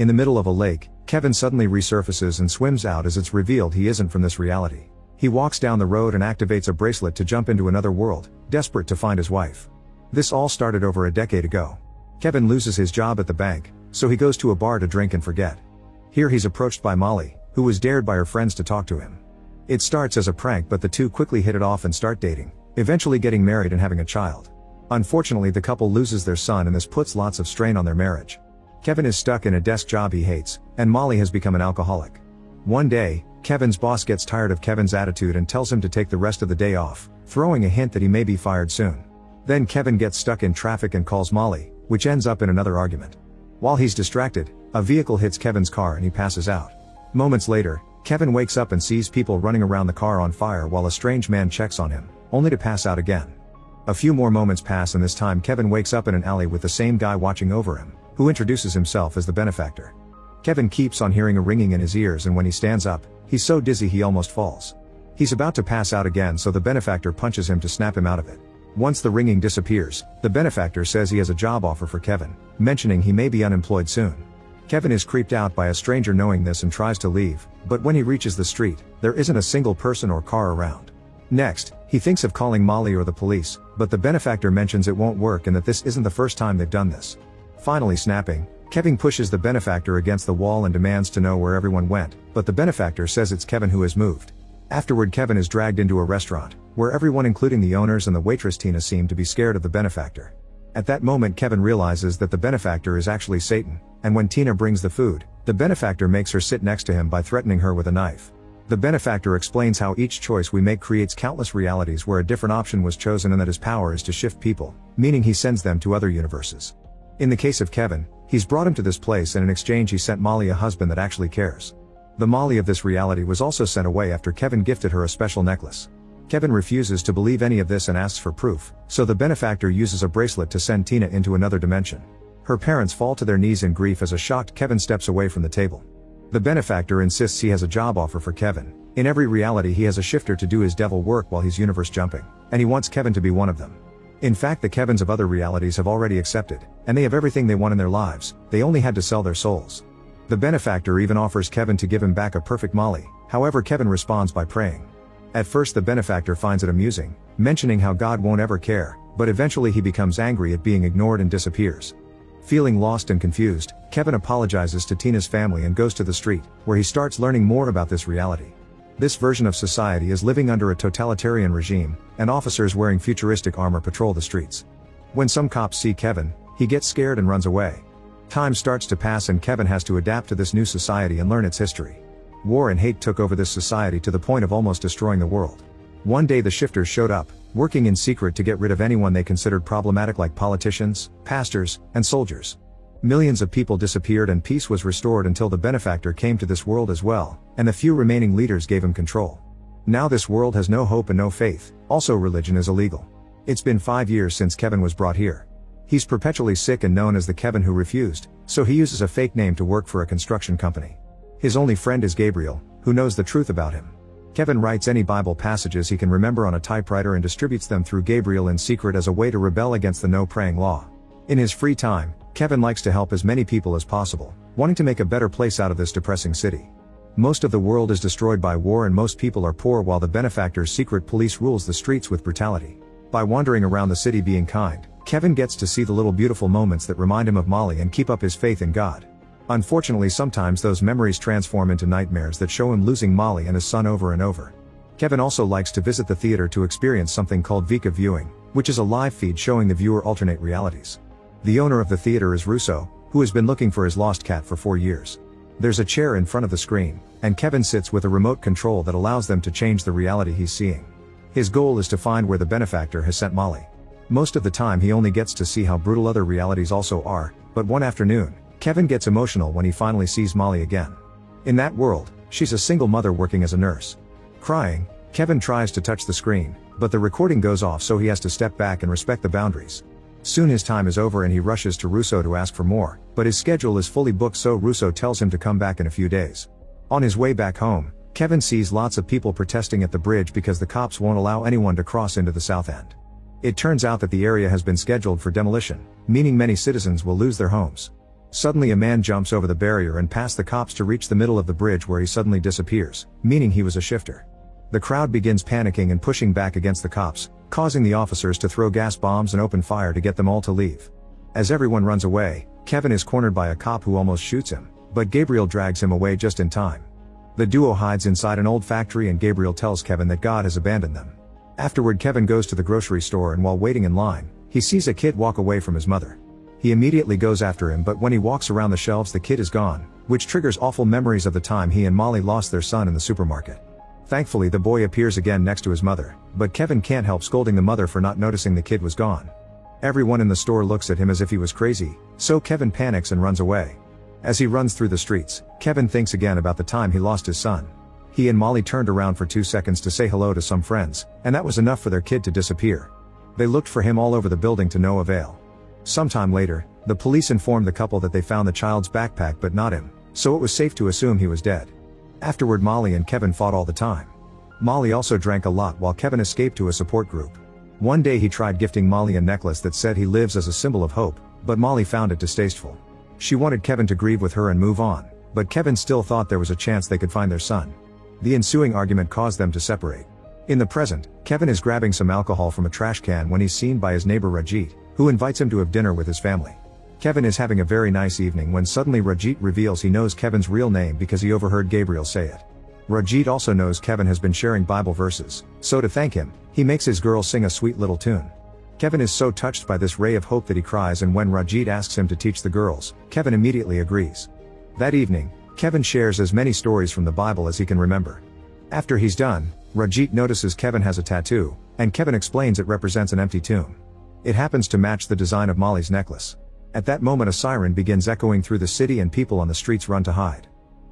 In the middle of a lake, Kevin suddenly resurfaces and swims out as it's revealed he isn't from this reality. He walks down the road and activates a bracelet to jump into another world, desperate to find his wife. This all started over a decade ago. Kevin loses his job at the bank, so he goes to a bar to drink and forget. Here he's approached by Molly, who was dared by her friends to talk to him. It starts as a prank but the two quickly hit it off and start dating, eventually getting married and having a child. Unfortunately the couple loses their son and this puts lots of strain on their marriage. Kevin is stuck in a desk job he hates, and Molly has become an alcoholic. One day, Kevin's boss gets tired of Kevin's attitude and tells him to take the rest of the day off, throwing a hint that he may be fired soon. Then Kevin gets stuck in traffic and calls Molly, which ends up in another argument. While he's distracted, a vehicle hits Kevin's car and he passes out. Moments later, Kevin wakes up and sees people running around the car on fire while a strange man checks on him, only to pass out again. A few more moments pass and this time Kevin wakes up in an alley with the same guy watching over him who introduces himself as the benefactor. Kevin keeps on hearing a ringing in his ears and when he stands up, he's so dizzy he almost falls. He's about to pass out again so the benefactor punches him to snap him out of it. Once the ringing disappears, the benefactor says he has a job offer for Kevin, mentioning he may be unemployed soon. Kevin is creeped out by a stranger knowing this and tries to leave, but when he reaches the street, there isn't a single person or car around. Next, he thinks of calling Molly or the police, but the benefactor mentions it won't work and that this isn't the first time they've done this. Finally snapping, Kevin pushes the benefactor against the wall and demands to know where everyone went, but the benefactor says it's Kevin who has moved. Afterward Kevin is dragged into a restaurant, where everyone including the owners and the waitress Tina seem to be scared of the benefactor. At that moment Kevin realizes that the benefactor is actually Satan, and when Tina brings the food, the benefactor makes her sit next to him by threatening her with a knife. The benefactor explains how each choice we make creates countless realities where a different option was chosen and that his power is to shift people, meaning he sends them to other universes. In the case of Kevin, he's brought him to this place and in exchange he sent Molly a husband that actually cares. The Molly of this reality was also sent away after Kevin gifted her a special necklace. Kevin refuses to believe any of this and asks for proof, so the benefactor uses a bracelet to send Tina into another dimension. Her parents fall to their knees in grief as a shocked Kevin steps away from the table. The benefactor insists he has a job offer for Kevin. In every reality he has a shifter to do his devil work while he's universe jumping, and he wants Kevin to be one of them. In fact the Kevins of other realities have already accepted, and they have everything they want in their lives, they only had to sell their souls. The benefactor even offers Kevin to give him back a perfect Molly, however Kevin responds by praying. At first the benefactor finds it amusing, mentioning how God won't ever care, but eventually he becomes angry at being ignored and disappears. Feeling lost and confused, Kevin apologizes to Tina's family and goes to the street, where he starts learning more about this reality. This version of society is living under a totalitarian regime, and officers wearing futuristic armor patrol the streets. When some cops see Kevin, he gets scared and runs away. Time starts to pass and Kevin has to adapt to this new society and learn its history. War and hate took over this society to the point of almost destroying the world. One day the shifters showed up, working in secret to get rid of anyone they considered problematic like politicians, pastors, and soldiers. Millions of people disappeared and peace was restored until the benefactor came to this world as well, and the few remaining leaders gave him control. Now this world has no hope and no faith, also religion is illegal. It's been five years since Kevin was brought here. He's perpetually sick and known as the Kevin who refused, so he uses a fake name to work for a construction company. His only friend is Gabriel, who knows the truth about him. Kevin writes any Bible passages he can remember on a typewriter and distributes them through Gabriel in secret as a way to rebel against the no praying law. In his free time, Kevin likes to help as many people as possible, wanting to make a better place out of this depressing city. Most of the world is destroyed by war and most people are poor while the benefactor's secret police rules the streets with brutality. By wandering around the city being kind, Kevin gets to see the little beautiful moments that remind him of Molly and keep up his faith in God. Unfortunately sometimes those memories transform into nightmares that show him losing Molly and his son over and over. Kevin also likes to visit the theater to experience something called Vika viewing, which is a live feed showing the viewer alternate realities. The owner of the theater is Russo, who has been looking for his lost cat for four years. There's a chair in front of the screen, and Kevin sits with a remote control that allows them to change the reality he's seeing. His goal is to find where the benefactor has sent Molly. Most of the time he only gets to see how brutal other realities also are, but one afternoon, Kevin gets emotional when he finally sees Molly again. In that world, she's a single mother working as a nurse. Crying, Kevin tries to touch the screen, but the recording goes off so he has to step back and respect the boundaries. Soon his time is over and he rushes to Russo to ask for more, but his schedule is fully booked so Russo tells him to come back in a few days. On his way back home, Kevin sees lots of people protesting at the bridge because the cops won't allow anyone to cross into the south end. It turns out that the area has been scheduled for demolition, meaning many citizens will lose their homes. Suddenly a man jumps over the barrier and past the cops to reach the middle of the bridge where he suddenly disappears, meaning he was a shifter. The crowd begins panicking and pushing back against the cops, causing the officers to throw gas bombs and open fire to get them all to leave. As everyone runs away, Kevin is cornered by a cop who almost shoots him, but Gabriel drags him away just in time. The duo hides inside an old factory and Gabriel tells Kevin that God has abandoned them. Afterward Kevin goes to the grocery store and while waiting in line, he sees a kid walk away from his mother. He immediately goes after him but when he walks around the shelves the kid is gone, which triggers awful memories of the time he and Molly lost their son in the supermarket. Thankfully the boy appears again next to his mother, but Kevin can't help scolding the mother for not noticing the kid was gone. Everyone in the store looks at him as if he was crazy, so Kevin panics and runs away. As he runs through the streets, Kevin thinks again about the time he lost his son. He and Molly turned around for two seconds to say hello to some friends, and that was enough for their kid to disappear. They looked for him all over the building to no avail. Sometime later, the police informed the couple that they found the child's backpack but not him, so it was safe to assume he was dead. Afterward Molly and Kevin fought all the time. Molly also drank a lot while Kevin escaped to a support group. One day he tried gifting Molly a necklace that said he lives as a symbol of hope, but Molly found it distasteful. She wanted Kevin to grieve with her and move on, but Kevin still thought there was a chance they could find their son. The ensuing argument caused them to separate. In the present, Kevin is grabbing some alcohol from a trash can when he's seen by his neighbor Rajit, who invites him to have dinner with his family. Kevin is having a very nice evening when suddenly Rajit reveals he knows Kevin's real name because he overheard Gabriel say it. Rajit also knows Kevin has been sharing Bible verses, so to thank him, he makes his girl sing a sweet little tune. Kevin is so touched by this ray of hope that he cries and when Rajit asks him to teach the girls, Kevin immediately agrees. That evening, Kevin shares as many stories from the Bible as he can remember. After he's done, Rajit notices Kevin has a tattoo, and Kevin explains it represents an empty tomb. It happens to match the design of Molly's necklace. At that moment a siren begins echoing through the city and people on the streets run to hide.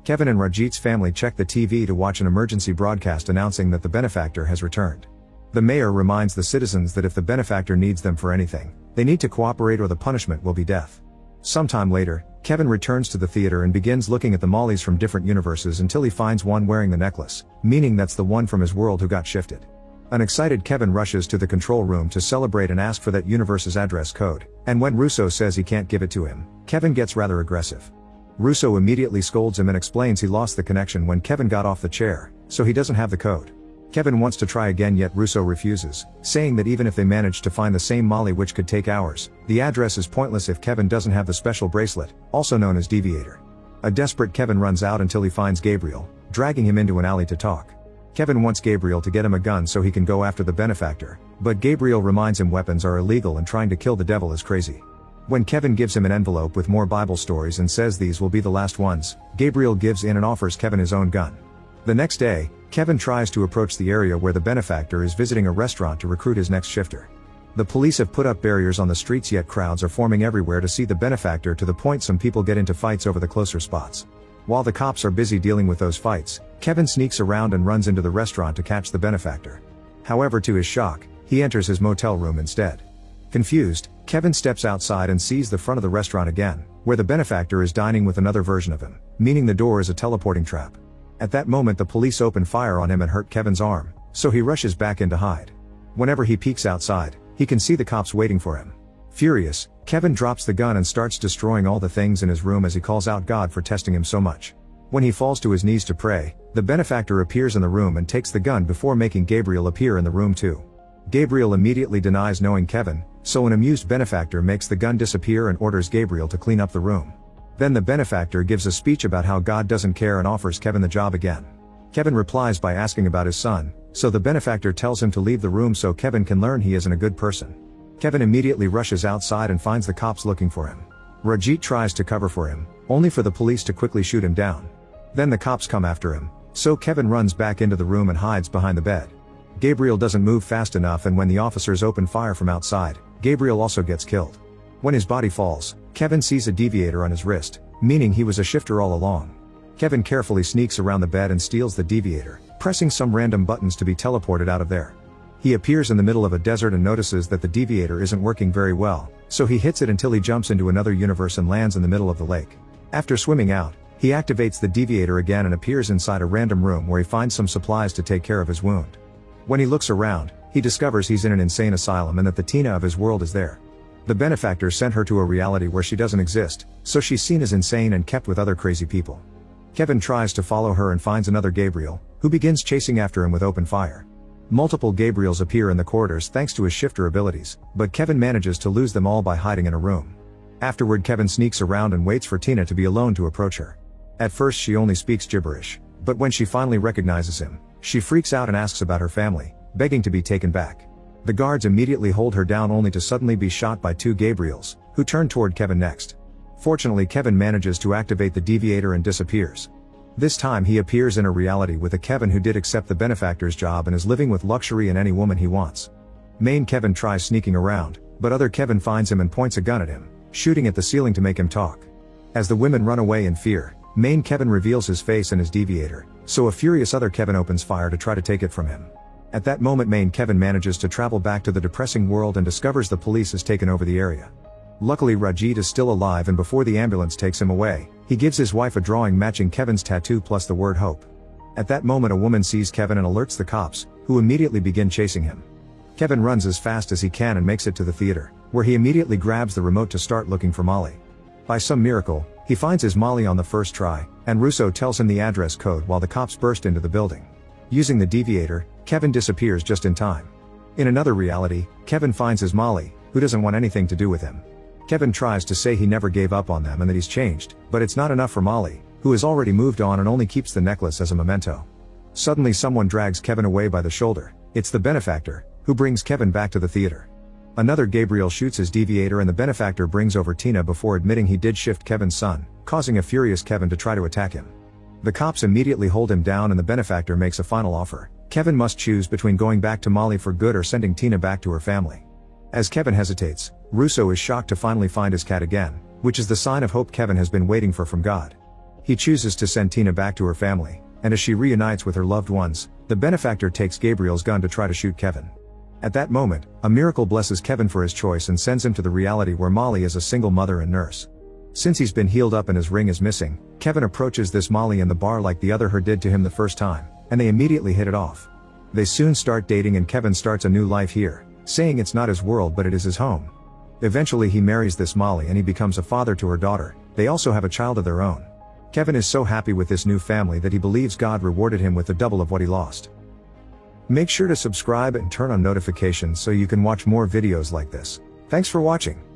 Kevin and Rajit's family check the TV to watch an emergency broadcast announcing that the benefactor has returned. The mayor reminds the citizens that if the benefactor needs them for anything, they need to cooperate or the punishment will be death. Sometime later, Kevin returns to the theater and begins looking at the Mollys from different universes until he finds one wearing the necklace, meaning that's the one from his world who got shifted. An excited Kevin rushes to the control room to celebrate and ask for that universe's address code, and when Russo says he can't give it to him, Kevin gets rather aggressive. Russo immediately scolds him and explains he lost the connection when Kevin got off the chair, so he doesn't have the code. Kevin wants to try again yet Russo refuses, saying that even if they manage to find the same Molly which could take hours, the address is pointless if Kevin doesn't have the special bracelet, also known as Deviator. A desperate Kevin runs out until he finds Gabriel, dragging him into an alley to talk. Kevin wants Gabriel to get him a gun so he can go after the benefactor, but Gabriel reminds him weapons are illegal and trying to kill the devil is crazy. When Kevin gives him an envelope with more Bible stories and says these will be the last ones, Gabriel gives in and offers Kevin his own gun. The next day, Kevin tries to approach the area where the benefactor is visiting a restaurant to recruit his next shifter. The police have put up barriers on the streets yet crowds are forming everywhere to see the benefactor to the point some people get into fights over the closer spots. While the cops are busy dealing with those fights, Kevin sneaks around and runs into the restaurant to catch the benefactor. However, to his shock, he enters his motel room instead. Confused, Kevin steps outside and sees the front of the restaurant again, where the benefactor is dining with another version of him, meaning the door is a teleporting trap. At that moment, the police open fire on him and hurt Kevin's arm, so he rushes back in to hide. Whenever he peeks outside, he can see the cops waiting for him. Furious, Kevin drops the gun and starts destroying all the things in his room as he calls out God for testing him so much. When he falls to his knees to pray, the benefactor appears in the room and takes the gun before making Gabriel appear in the room too. Gabriel immediately denies knowing Kevin, so an amused benefactor makes the gun disappear and orders Gabriel to clean up the room. Then the benefactor gives a speech about how God doesn't care and offers Kevin the job again. Kevin replies by asking about his son, so the benefactor tells him to leave the room so Kevin can learn he isn't a good person. Kevin immediately rushes outside and finds the cops looking for him. Rajit tries to cover for him, only for the police to quickly shoot him down. Then the cops come after him, so Kevin runs back into the room and hides behind the bed. Gabriel doesn't move fast enough and when the officers open fire from outside, Gabriel also gets killed. When his body falls, Kevin sees a deviator on his wrist, meaning he was a shifter all along. Kevin carefully sneaks around the bed and steals the deviator, pressing some random buttons to be teleported out of there. He appears in the middle of a desert and notices that the deviator isn't working very well, so he hits it until he jumps into another universe and lands in the middle of the lake. After swimming out, he activates the deviator again and appears inside a random room where he finds some supplies to take care of his wound. When he looks around, he discovers he's in an insane asylum and that the Tina of his world is there. The benefactor sent her to a reality where she doesn't exist, so she's seen as insane and kept with other crazy people. Kevin tries to follow her and finds another Gabriel, who begins chasing after him with open fire. Multiple Gabriels appear in the corridors thanks to his shifter abilities, but Kevin manages to lose them all by hiding in a room. Afterward Kevin sneaks around and waits for Tina to be alone to approach her. At first she only speaks gibberish, but when she finally recognizes him, she freaks out and asks about her family, begging to be taken back. The guards immediately hold her down only to suddenly be shot by two Gabriels, who turn toward Kevin next. Fortunately Kevin manages to activate the deviator and disappears. This time he appears in a reality with a Kevin who did accept the benefactor's job and is living with luxury and any woman he wants. Main Kevin tries sneaking around, but other Kevin finds him and points a gun at him, shooting at the ceiling to make him talk. As the women run away in fear, main Kevin reveals his face and his deviator, so a furious other Kevin opens fire to try to take it from him. At that moment main Kevin manages to travel back to the depressing world and discovers the police has taken over the area. Luckily Rajit is still alive and before the ambulance takes him away, he gives his wife a drawing matching Kevin's tattoo plus the word hope. At that moment a woman sees Kevin and alerts the cops, who immediately begin chasing him. Kevin runs as fast as he can and makes it to the theater, where he immediately grabs the remote to start looking for Molly. By some miracle, he finds his Molly on the first try, and Russo tells him the address code while the cops burst into the building. Using the deviator, Kevin disappears just in time. In another reality, Kevin finds his Molly, who doesn't want anything to do with him. Kevin tries to say he never gave up on them and that he's changed, but it's not enough for Molly, who has already moved on and only keeps the necklace as a memento. Suddenly someone drags Kevin away by the shoulder, it's the benefactor, who brings Kevin back to the theater. Another Gabriel shoots his deviator and the benefactor brings over Tina before admitting he did shift Kevin's son, causing a furious Kevin to try to attack him. The cops immediately hold him down and the benefactor makes a final offer. Kevin must choose between going back to Molly for good or sending Tina back to her family. As Kevin hesitates, Russo is shocked to finally find his cat again, which is the sign of hope Kevin has been waiting for from God. He chooses to send Tina back to her family, and as she reunites with her loved ones, the benefactor takes Gabriel's gun to try to shoot Kevin. At that moment, a miracle blesses Kevin for his choice and sends him to the reality where Molly is a single mother and nurse. Since he's been healed up and his ring is missing, Kevin approaches this Molly in the bar like the other her did to him the first time, and they immediately hit it off. They soon start dating and Kevin starts a new life here, saying it's not his world but it is his home. Eventually he marries this Molly and he becomes a father to her daughter, they also have a child of their own. Kevin is so happy with this new family that he believes God rewarded him with the double of what he lost. Make sure to subscribe and turn on notifications so you can watch more videos like this. Thanks for watching.